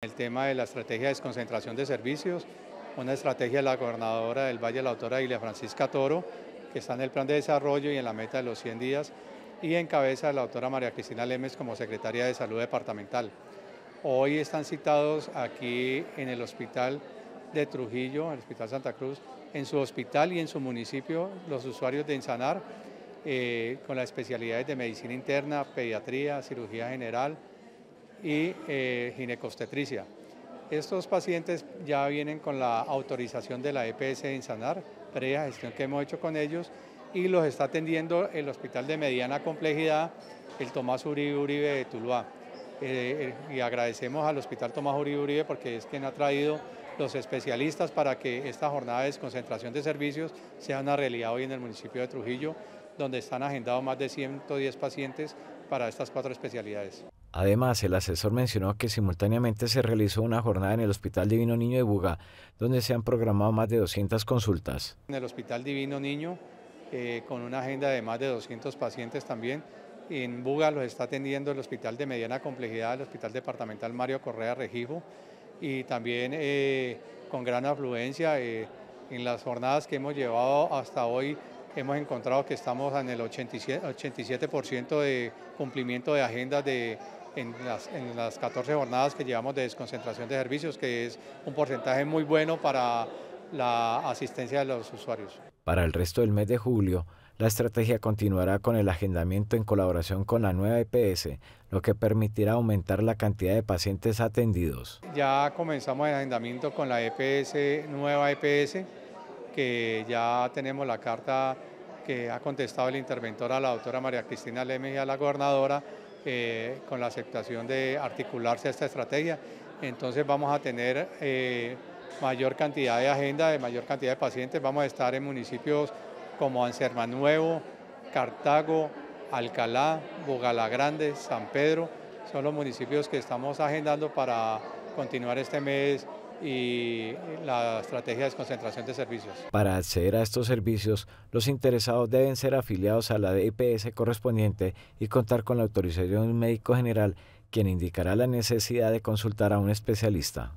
El tema de la estrategia de desconcentración de servicios, una estrategia de la gobernadora del Valle, la doctora Ilia Francisca Toro, que está en el plan de desarrollo y en la meta de los 100 días, y en cabeza de la doctora María Cristina Lemes como secretaria de Salud Departamental. Hoy están citados aquí en el hospital de Trujillo, el Hospital Santa Cruz, en su hospital y en su municipio, los usuarios de Insanar, eh, con las especialidades de medicina interna, pediatría, cirugía general y eh. Estos pacientes ya vienen con la autorización de la EPS de Insanar, previa gestión que hemos hecho con ellos, y los está atendiendo el hospital de mediana complejidad, el Tomás Uribe Uribe de Tuluá. Eh, y agradecemos al Hospital Tomás Uribe Uribe porque es quien ha traído los especialistas para que esta jornada de desconcentración de servicios sea una realidad hoy en el municipio de Trujillo, donde están agendados más de 110 pacientes para estas cuatro especialidades. Además, el asesor mencionó que simultáneamente se realizó una jornada en el Hospital Divino Niño de Buga, donde se han programado más de 200 consultas. En el Hospital Divino Niño, eh, con una agenda de más de 200 pacientes también, en Buga los está atendiendo el Hospital de Mediana Complejidad, el Hospital Departamental Mario Correa Regifo, y también eh, con gran afluencia. Eh, en las jornadas que hemos llevado hasta hoy hemos encontrado que estamos en el 87%, 87 de cumplimiento de agendas de, en, las, en las 14 jornadas que llevamos de desconcentración de servicios, que es un porcentaje muy bueno para la asistencia de los usuarios. Para el resto del mes de julio, la estrategia continuará con el agendamiento en colaboración con la nueva EPS, lo que permitirá aumentar la cantidad de pacientes atendidos. Ya comenzamos el agendamiento con la EPS, nueva EPS, que ya tenemos la carta que ha contestado el interventor a la doctora María Cristina Lemes y a la gobernadora eh, con la aceptación de articularse a esta estrategia. Entonces vamos a tener eh, mayor cantidad de agenda, de mayor cantidad de pacientes. Vamos a estar en municipios como Anserma Nuevo, Cartago, Alcalá, Bogala Grande, San Pedro. Son los municipios que estamos agendando para continuar este mes y la estrategia de desconcentración de servicios. Para acceder a estos servicios, los interesados deben ser afiliados a la DIPS correspondiente y contar con la autorización de un médico general, quien indicará la necesidad de consultar a un especialista.